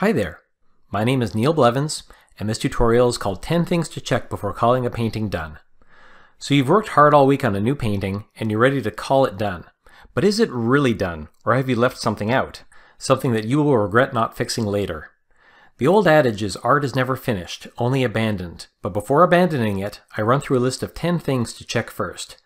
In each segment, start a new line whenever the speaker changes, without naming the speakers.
Hi there, my name is Neil Blevins, and this tutorial is called 10 Things to Check Before Calling a Painting Done. So you've worked hard all week on a new painting, and you're ready to call it done. But is it really done, or have you left something out? Something that you will regret not fixing later. The old adage is art is never finished, only abandoned. But before abandoning it, I run through a list of 10 things to check first.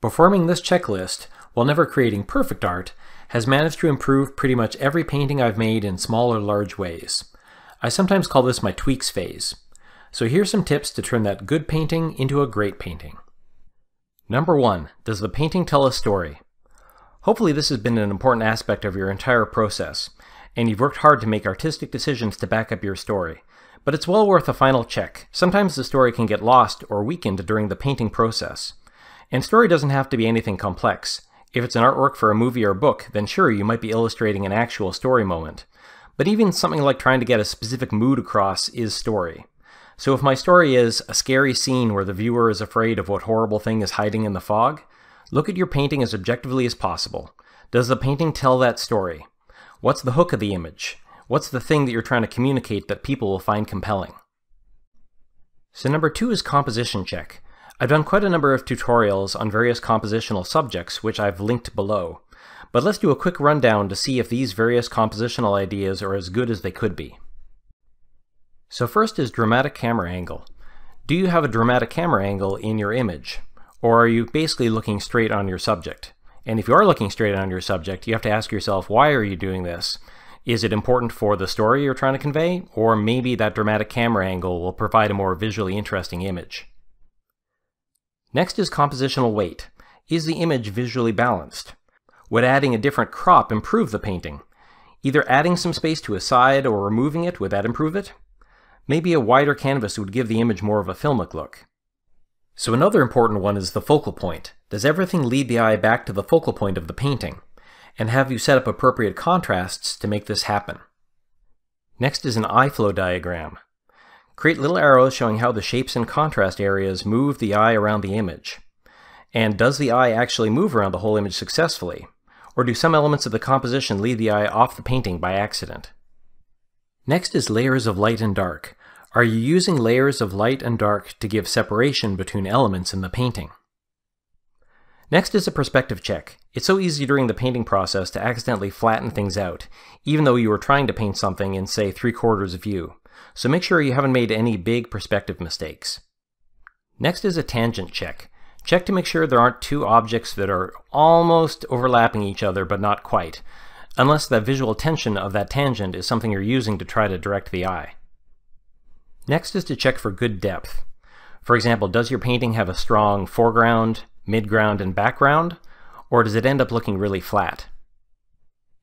Performing this checklist, while never creating perfect art, has managed to improve pretty much every painting I've made in small or large ways. I sometimes call this my tweaks phase. So here's some tips to turn that good painting into a great painting. Number one, does the painting tell a story? Hopefully this has been an important aspect of your entire process, and you've worked hard to make artistic decisions to back up your story. But it's well worth a final check. Sometimes the story can get lost or weakened during the painting process. And story doesn't have to be anything complex. If it's an artwork for a movie or book, then sure, you might be illustrating an actual story moment. But even something like trying to get a specific mood across is story. So if my story is a scary scene where the viewer is afraid of what horrible thing is hiding in the fog, look at your painting as objectively as possible. Does the painting tell that story? What's the hook of the image? What's the thing that you're trying to communicate that people will find compelling? So number two is composition check. I've done quite a number of tutorials on various compositional subjects, which I've linked below. But let's do a quick rundown to see if these various compositional ideas are as good as they could be. So first is dramatic camera angle. Do you have a dramatic camera angle in your image? Or are you basically looking straight on your subject? And if you are looking straight on your subject, you have to ask yourself, why are you doing this? Is it important for the story you're trying to convey? Or maybe that dramatic camera angle will provide a more visually interesting image. Next is compositional weight. Is the image visually balanced? Would adding a different crop improve the painting? Either adding some space to a side or removing it, would that improve it? Maybe a wider canvas would give the image more of a filmic look. So another important one is the focal point. Does everything lead the eye back to the focal point of the painting? And have you set up appropriate contrasts to make this happen? Next is an eye flow diagram. Create little arrows showing how the shapes and contrast areas move the eye around the image. And does the eye actually move around the whole image successfully? Or do some elements of the composition lead the eye off the painting by accident? Next is layers of light and dark. Are you using layers of light and dark to give separation between elements in the painting? Next is a perspective check. It's so easy during the painting process to accidentally flatten things out, even though you were trying to paint something in, say, three quarters of view so make sure you haven't made any big perspective mistakes. Next is a tangent check. Check to make sure there aren't two objects that are almost overlapping each other but not quite, unless the visual tension of that tangent is something you're using to try to direct the eye. Next is to check for good depth. For example, does your painting have a strong foreground, midground, and background, or does it end up looking really flat?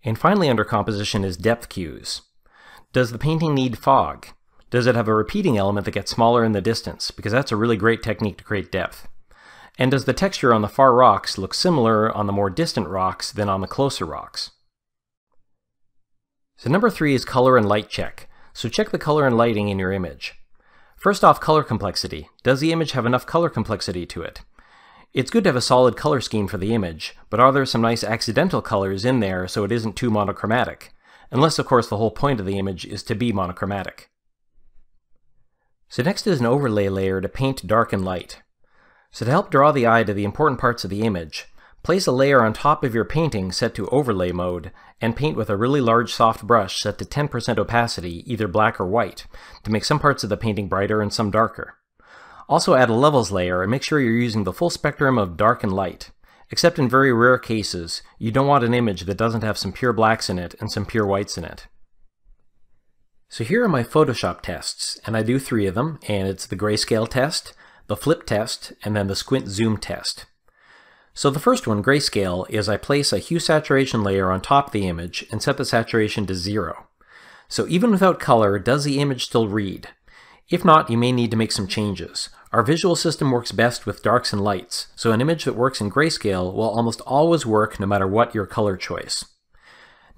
And finally under composition is depth cues. Does the painting need fog? Does it have a repeating element that gets smaller in the distance? Because that's a really great technique to create depth. And does the texture on the far rocks look similar on the more distant rocks than on the closer rocks? So number three is color and light check. So check the color and lighting in your image. First off, color complexity. Does the image have enough color complexity to it? It's good to have a solid color scheme for the image, but are there some nice accidental colors in there so it isn't too monochromatic? Unless of course the whole point of the image is to be monochromatic. So next is an overlay layer to paint dark and light. So to help draw the eye to the important parts of the image, place a layer on top of your painting set to overlay mode, and paint with a really large soft brush set to 10% opacity, either black or white, to make some parts of the painting brighter and some darker. Also add a levels layer and make sure you're using the full spectrum of dark and light. Except in very rare cases, you don't want an image that doesn't have some pure blacks in it and some pure whites in it. So here are my Photoshop tests, and I do three of them, and it's the grayscale test, the flip test, and then the squint zoom test. So the first one, grayscale, is I place a hue saturation layer on top of the image and set the saturation to zero. So even without color, does the image still read? If not, you may need to make some changes. Our visual system works best with darks and lights, so an image that works in grayscale will almost always work no matter what your color choice.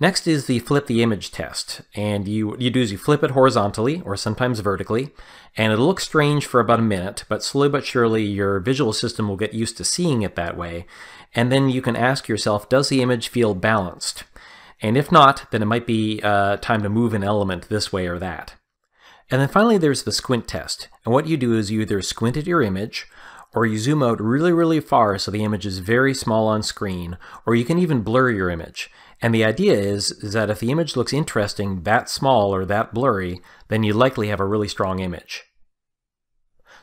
Next is the flip the image test, and you, you do is you flip it horizontally, or sometimes vertically, and it'll look strange for about a minute, but slowly but surely your visual system will get used to seeing it that way, and then you can ask yourself, does the image feel balanced? And if not, then it might be uh, time to move an element this way or that. And then finally there's the squint test. And what you do is you either squint at your image, or you zoom out really, really far so the image is very small on screen, or you can even blur your image. And the idea is, is that if the image looks interesting that small or that blurry, then you likely have a really strong image.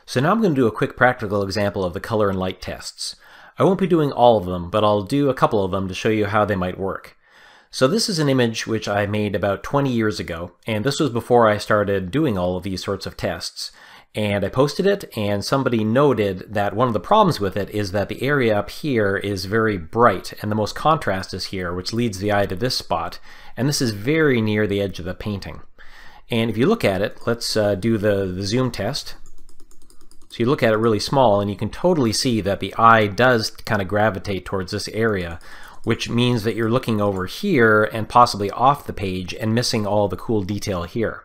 So now I'm going to do a quick practical example of the color and light tests. I won't be doing all of them, but I'll do a couple of them to show you how they might work. So this is an image which I made about 20 years ago, and this was before I started doing all of these sorts of tests. And I posted it, and somebody noted that one of the problems with it is that the area up here is very bright, and the most contrast is here, which leads the eye to this spot. And this is very near the edge of the painting. And if you look at it, let's uh, do the, the zoom test. So you look at it really small and you can totally see that the eye does kind of gravitate towards this area, which means that you're looking over here and possibly off the page and missing all the cool detail here.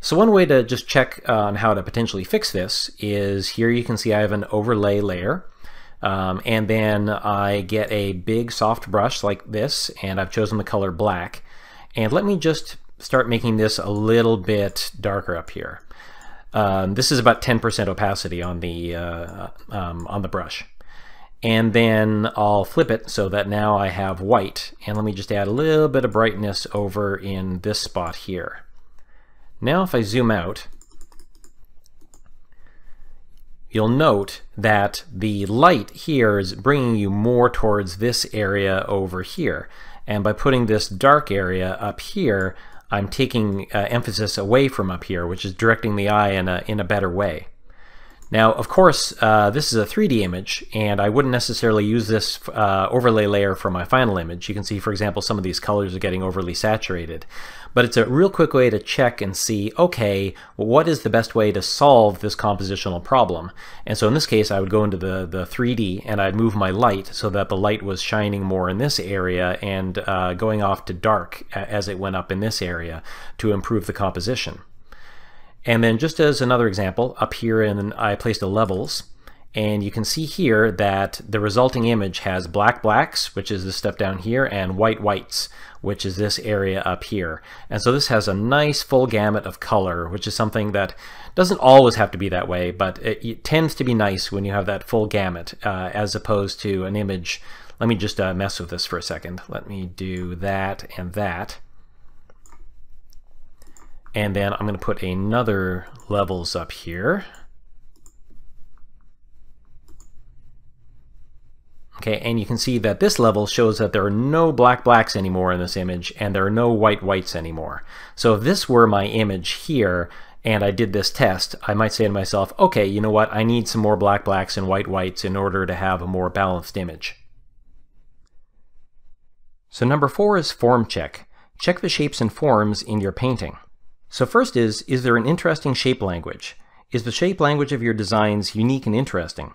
So one way to just check on how to potentially fix this is here you can see I have an overlay layer. Um, and then I get a big soft brush like this, and I've chosen the color black. And let me just start making this a little bit darker up here. Um, this is about 10% opacity on the, uh, um, on the brush. And then I'll flip it so that now I have white. And let me just add a little bit of brightness over in this spot here. Now if I zoom out, you'll note that the light here is bringing you more towards this area over here. And by putting this dark area up here, I'm taking uh, emphasis away from up here, which is directing the eye in a, in a better way. Now, of course, uh, this is a 3D image, and I wouldn't necessarily use this uh, overlay layer for my final image. You can see, for example, some of these colors are getting overly saturated. But it's a real quick way to check and see, okay, what is the best way to solve this compositional problem? And so in this case, I would go into the, the 3D and I'd move my light so that the light was shining more in this area and uh, going off to dark as it went up in this area to improve the composition. And then just as another example, up here in I placed a levels, and you can see here that the resulting image has black blacks, which is this stuff down here, and white whites, which is this area up here. And so this has a nice full gamut of color, which is something that doesn't always have to be that way, but it, it tends to be nice when you have that full gamut, uh, as opposed to an image. Let me just uh, mess with this for a second. Let me do that and that. And then I'm going to put another levels up here. Okay, and you can see that this level shows that there are no black blacks anymore in this image, and there are no white whites anymore. So if this were my image here, and I did this test, I might say to myself, okay, you know what, I need some more black blacks and white whites in order to have a more balanced image. So number four is form check. Check the shapes and forms in your painting. So first is, is there an interesting shape language? Is the shape language of your designs unique and interesting?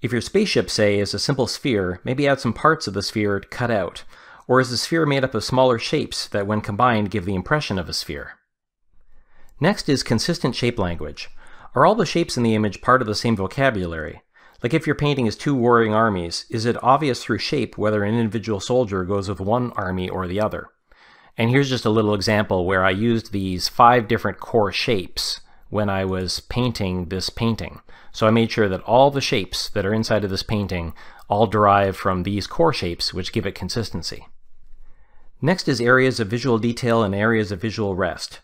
If your spaceship, say, is a simple sphere, maybe add some parts of the sphere to cut out. Or is the sphere made up of smaller shapes that when combined give the impression of a sphere? Next is consistent shape language. Are all the shapes in the image part of the same vocabulary? Like if your painting is two warring armies, is it obvious through shape whether an individual soldier goes with one army or the other? And here's just a little example where I used these five different core shapes when I was painting this painting. So I made sure that all the shapes that are inside of this painting all derive from these core shapes, which give it consistency. Next is areas of visual detail and areas of visual rest.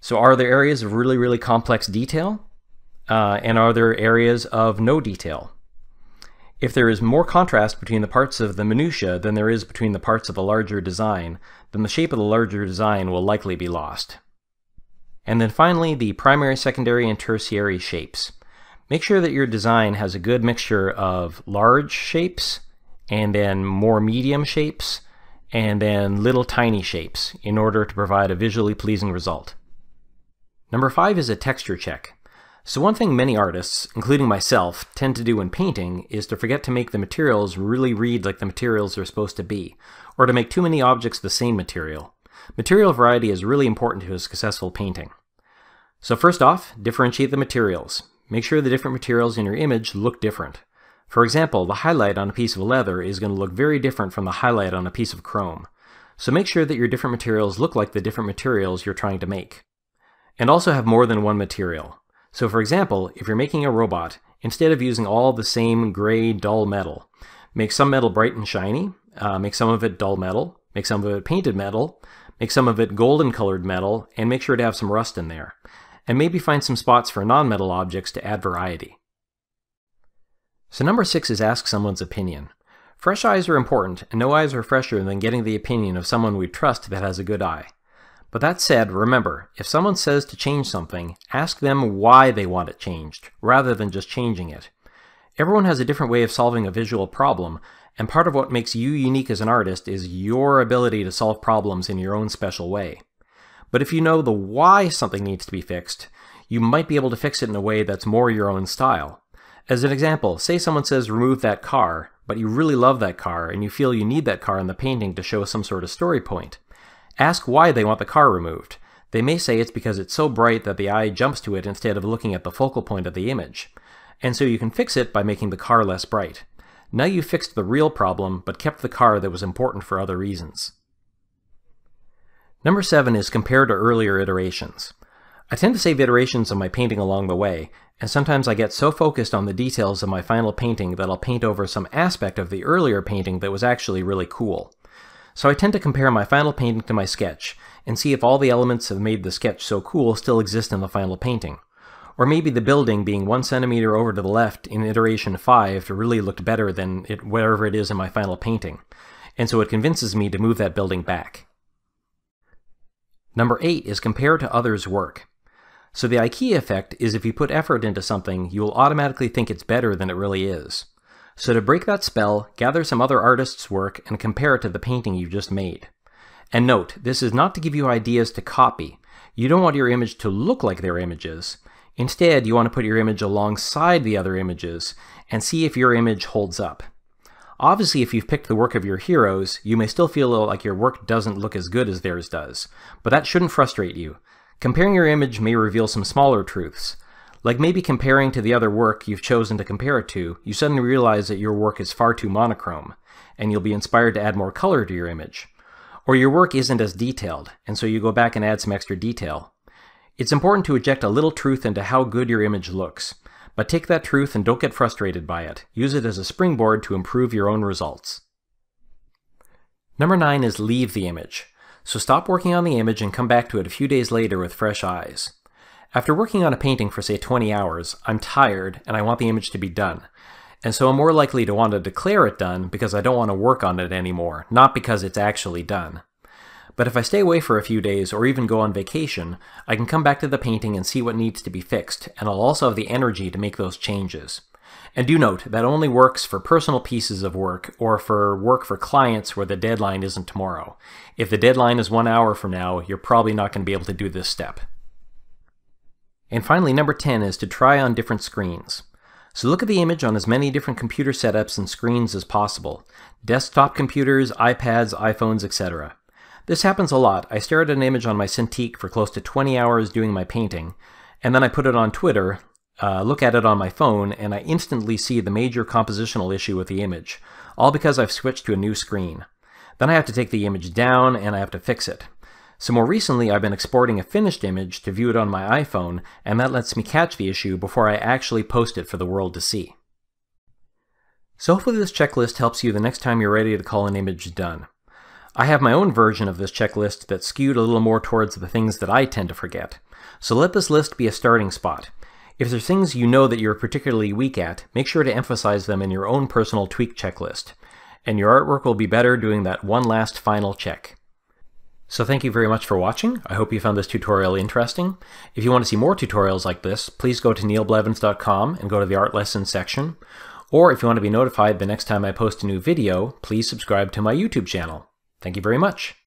So are there areas of really, really complex detail? Uh, and are there areas of no detail? If there is more contrast between the parts of the minutia than there is between the parts of a larger design, then the shape of the larger design will likely be lost. And then finally, the primary, secondary, and tertiary shapes. Make sure that your design has a good mixture of large shapes, and then more medium shapes, and then little tiny shapes in order to provide a visually pleasing result. Number five is a texture check. So one thing many artists, including myself, tend to do when painting is to forget to make the materials really read like the materials they're supposed to be, or to make too many objects the same material. Material variety is really important to a successful painting. So first off, differentiate the materials. Make sure the different materials in your image look different. For example, the highlight on a piece of leather is going to look very different from the highlight on a piece of chrome. So make sure that your different materials look like the different materials you're trying to make. And also have more than one material. So for example, if you're making a robot, instead of using all the same gray, dull metal, make some metal bright and shiny, uh, make some of it dull metal, make some of it painted metal, make some of it golden colored metal, and make sure to have some rust in there. And maybe find some spots for non-metal objects to add variety. So number six is ask someone's opinion. Fresh eyes are important, and no eyes are fresher than getting the opinion of someone we trust that has a good eye. But that said, remember, if someone says to change something, ask them why they want it changed, rather than just changing it. Everyone has a different way of solving a visual problem, and part of what makes you unique as an artist is your ability to solve problems in your own special way. But if you know the why something needs to be fixed, you might be able to fix it in a way that's more your own style. As an example, say someone says remove that car, but you really love that car and you feel you need that car in the painting to show some sort of story point. Ask why they want the car removed. They may say it's because it's so bright that the eye jumps to it instead of looking at the focal point of the image. And so you can fix it by making the car less bright. Now you fixed the real problem, but kept the car that was important for other reasons. Number 7 is compare to earlier iterations. I tend to save iterations of my painting along the way, and sometimes I get so focused on the details of my final painting that I'll paint over some aspect of the earlier painting that was actually really cool. So I tend to compare my final painting to my sketch, and see if all the elements that made the sketch so cool still exist in the final painting. Or maybe the building being one centimeter over to the left in iteration 5 really looked better than it, wherever it is in my final painting, and so it convinces me to move that building back. Number 8 is compare to others' work. So the IKEA effect is if you put effort into something, you will automatically think it's better than it really is. So to break that spell, gather some other artists' work and compare it to the painting you just made. And note, this is not to give you ideas to copy. You don't want your image to look like their images. Instead, you want to put your image alongside the other images and see if your image holds up. Obviously, if you've picked the work of your heroes, you may still feel like your work doesn't look as good as theirs does, but that shouldn't frustrate you. Comparing your image may reveal some smaller truths. Like maybe comparing to the other work you've chosen to compare it to, you suddenly realize that your work is far too monochrome, and you'll be inspired to add more color to your image. Or your work isn't as detailed, and so you go back and add some extra detail. It's important to inject a little truth into how good your image looks, but take that truth and don't get frustrated by it. Use it as a springboard to improve your own results. Number 9 is leave the image. So stop working on the image and come back to it a few days later with fresh eyes. After working on a painting for say 20 hours, I'm tired and I want the image to be done. And so I'm more likely to want to declare it done because I don't want to work on it anymore, not because it's actually done. But if I stay away for a few days or even go on vacation, I can come back to the painting and see what needs to be fixed, and I'll also have the energy to make those changes. And do note, that only works for personal pieces of work or for work for clients where the deadline isn't tomorrow. If the deadline is one hour from now, you're probably not going to be able to do this step. And finally, number 10 is to try on different screens. So look at the image on as many different computer setups and screens as possible. Desktop computers, iPads, iPhones, etc. This happens a lot. I stare at an image on my Cintiq for close to 20 hours doing my painting, and then I put it on Twitter, uh, look at it on my phone, and I instantly see the major compositional issue with the image, all because I've switched to a new screen. Then I have to take the image down and I have to fix it. So more recently I've been exporting a finished image to view it on my iPhone, and that lets me catch the issue before I actually post it for the world to see. So hopefully this checklist helps you the next time you're ready to call an image done. I have my own version of this checklist that's skewed a little more towards the things that I tend to forget. So let this list be a starting spot. If there's things you know that you're particularly weak at, make sure to emphasize them in your own personal tweak checklist, and your artwork will be better doing that one last final check. So thank you very much for watching. I hope you found this tutorial interesting. If you want to see more tutorials like this, please go to neilblevins.com and go to the art lessons section. Or if you want to be notified the next time I post a new video, please subscribe to my YouTube channel. Thank you very much.